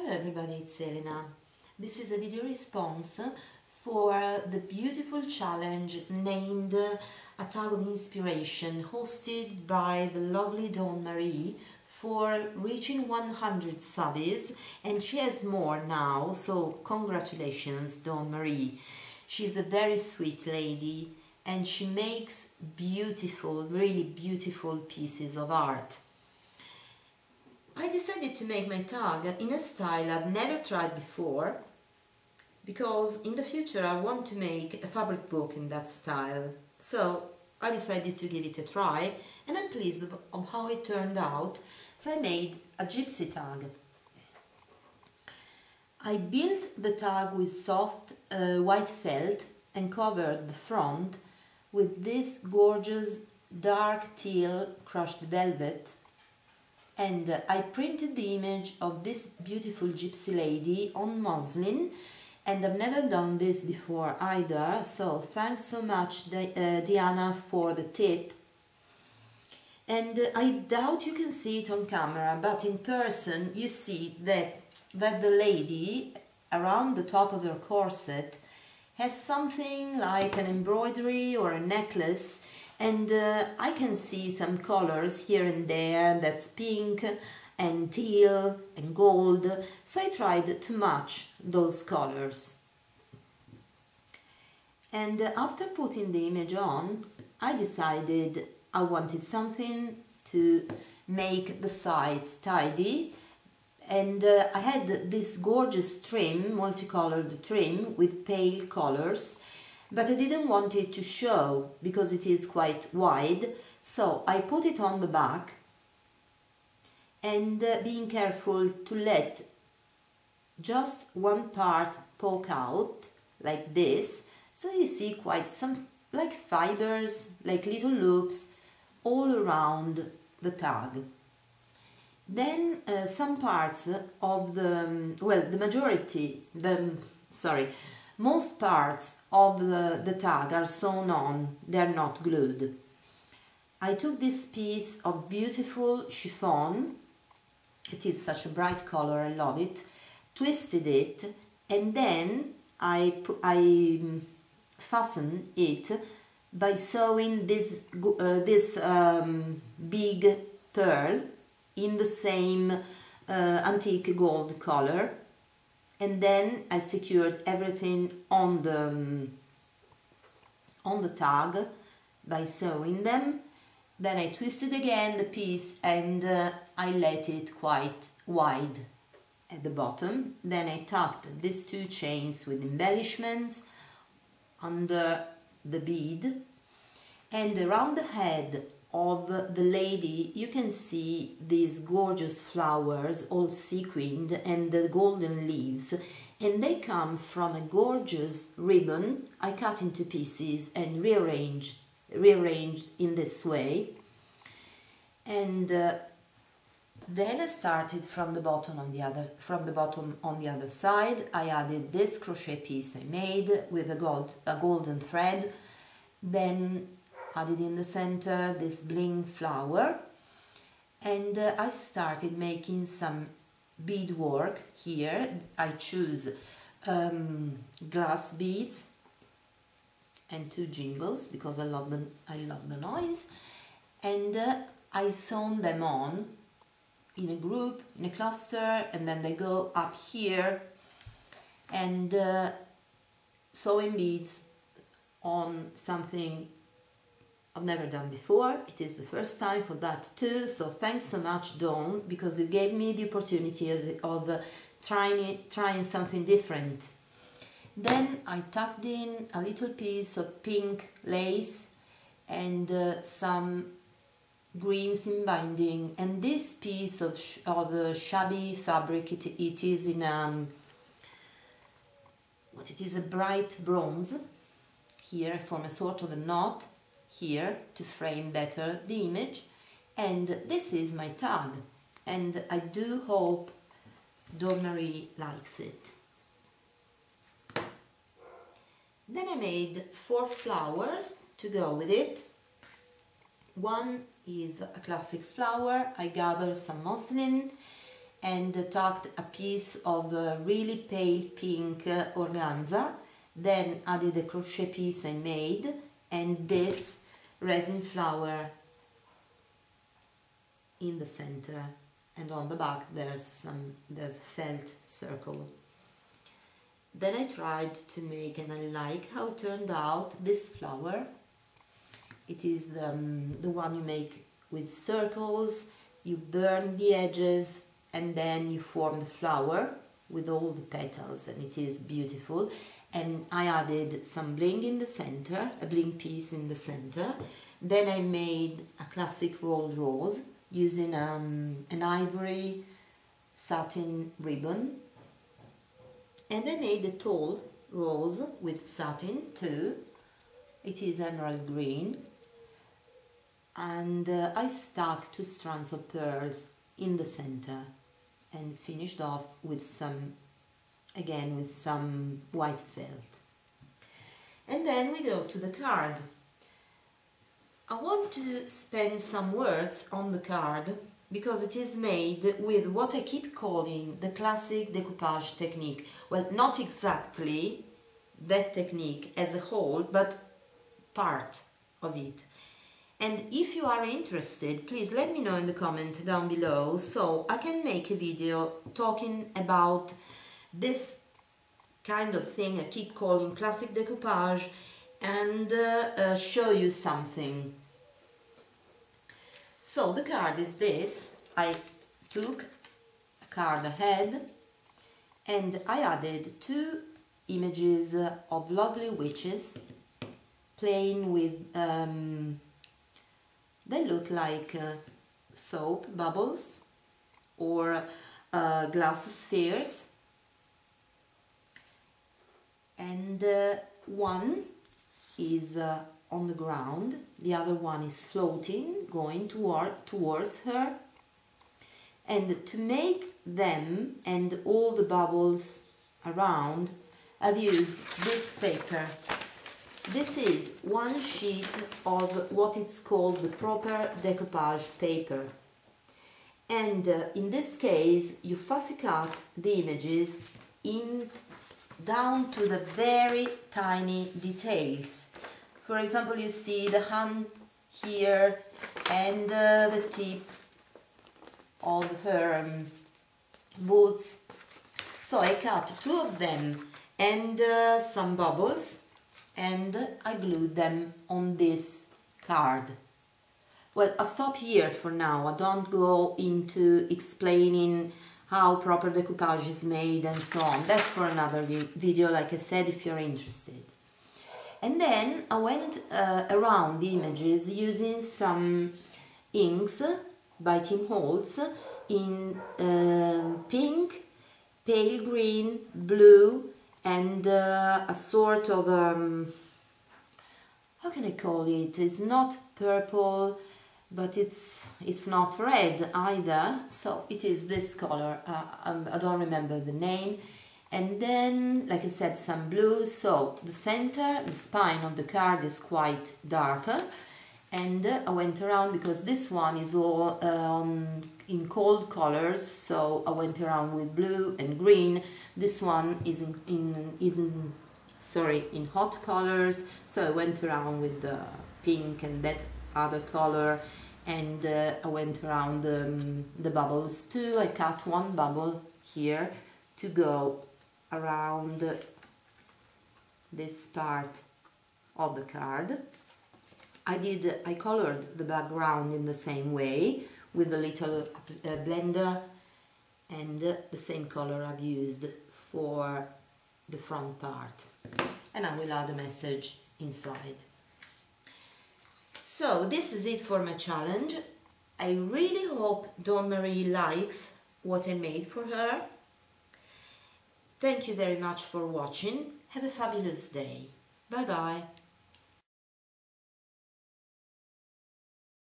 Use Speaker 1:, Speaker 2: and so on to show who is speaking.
Speaker 1: Hello everybody, it's Elena. This is a video response for the beautiful challenge named A Tag of Inspiration hosted by the lovely Dawn Marie for reaching 100 subbies and she has more now, so congratulations Dawn Marie. She's a very sweet lady and she makes beautiful, really beautiful pieces of art. I decided to make my tag in a style I've never tried before because in the future I want to make a fabric book in that style. So I decided to give it a try and I'm pleased of how it turned out. So I made a gypsy tag. I built the tag with soft uh, white felt and covered the front with this gorgeous dark teal crushed velvet and I printed the image of this beautiful gypsy lady on muslin. And I've never done this before either. So thanks so much uh, Diana for the tip. And I doubt you can see it on camera but in person you see that that the lady around the top of her corset has something like an embroidery or a necklace and uh, I can see some colors here and there that's pink and teal and gold. So I tried to match those colors. And uh, after putting the image on I decided I wanted something to make the sides tidy. And uh, I had this gorgeous trim, multicolored trim with pale colors but I didn't want it to show because it is quite wide. So I put it on the back and uh, being careful to let just one part poke out like this. So you see quite some like fibers like little loops all around the tag. Then uh, some parts of the um, well the majority the sorry most parts of the, the tag are sewn on, they're not glued. I took this piece of beautiful chiffon, it is such a bright color, I love it, twisted it and then I, I fasten it by sewing this, uh, this um, big pearl in the same uh, antique gold color and then I secured everything on the um, on the tag by sewing them. Then I twisted again the piece and uh, I let it quite wide at the bottom. Then I tucked these two chains with embellishments under the bead. And around the head of the lady you can see these gorgeous flowers all sequined and the golden leaves. And they come from a gorgeous ribbon I cut into pieces and rearranged rearranged in this way. And uh, then I started from the bottom on the other from the bottom on the other side. I added this crochet piece I made with a gold a golden thread. Then added in the center this bling flower. And uh, I started making some beadwork here. I choose um, glass beads and two jingles because I love the, I love the noise. And uh, I sewn them on in a group, in a cluster and then they go up here. And uh, sewing beads on something I've never done before. It is the first time for that too. So thanks so much, Dawn, because you gave me the opportunity of, of uh, trying, trying something different. Then I tucked in a little piece of pink lace and uh, some green seam binding and this piece of, sh of uh, shabby fabric it, it is in um, what it is a bright bronze here from a sort of a knot here to frame better the image. And this is my tag. And I do hope Marie likes it. Then I made four flowers to go with it. One is a classic flower, I gathered some muslin and tucked a piece of uh, really pale pink uh, organza. Then added a crochet piece I made. And this resin flower in the center and on the back there's some there's a felt circle. Then I tried to make and I like how turned out this flower it is the, um, the one you make with circles. You burn the edges and then you form the flower with all the petals and it is beautiful and I added some bling in the center, a bling piece in the center. Then I made a classic rolled rose using um, an ivory satin ribbon. And I made a tall rose with satin too. It is emerald green. And uh, I stuck two strands of pearls in the center and finished off with some again with some white felt. And then we go to the card. I want to spend some words on the card because it is made with what I keep calling the classic decoupage technique. Well, not exactly that technique as a whole, but part of it. And if you are interested, please let me know in the comment down below so I can make a video talking about this kind of thing I keep calling classic decoupage and uh, uh, show you something. So the card is this. I took a card ahead and I added two images of lovely witches playing with, um, they look like uh, soap bubbles or uh, glass spheres and uh, one is uh, on the ground, the other one is floating, going toward, towards her. And to make them and all the bubbles around, I've used this paper. This is one sheet of what it's called the proper decoupage paper. And uh, in this case, you fussy cut the images in down to the very tiny details. For example, you see the hand here and uh, the tip of her um, boots. So I cut two of them and uh, some bubbles and I glued them on this card. Well, I'll stop here for now. I don't go into explaining how proper decoupage is made and so on. That's for another video, like I said, if you're interested. And then I went uh, around the images using some inks by Tim Holtz in uh, pink, pale green, blue and uh, a sort of, um, how can I call it? It's not purple, but it's it's not red either. So it is this color. Uh, um, I don't remember the name. And then like I said some blue. So the center the spine of the card is quite darker and I went around because this one is all um, in cold colors. So I went around with blue and green. This one is in, in, is in sorry in hot colors. So I went around with the pink and that other color and uh, I went around um, the bubbles too. I cut one bubble here to go around this part of the card. I did, I colored the background in the same way with a little uh, blender and the same color I've used for the front part and I will add a message inside. So this is it for my challenge. I really hope Dawn Marie likes what I made for her. Thank you very much for watching. Have a fabulous day. Bye bye.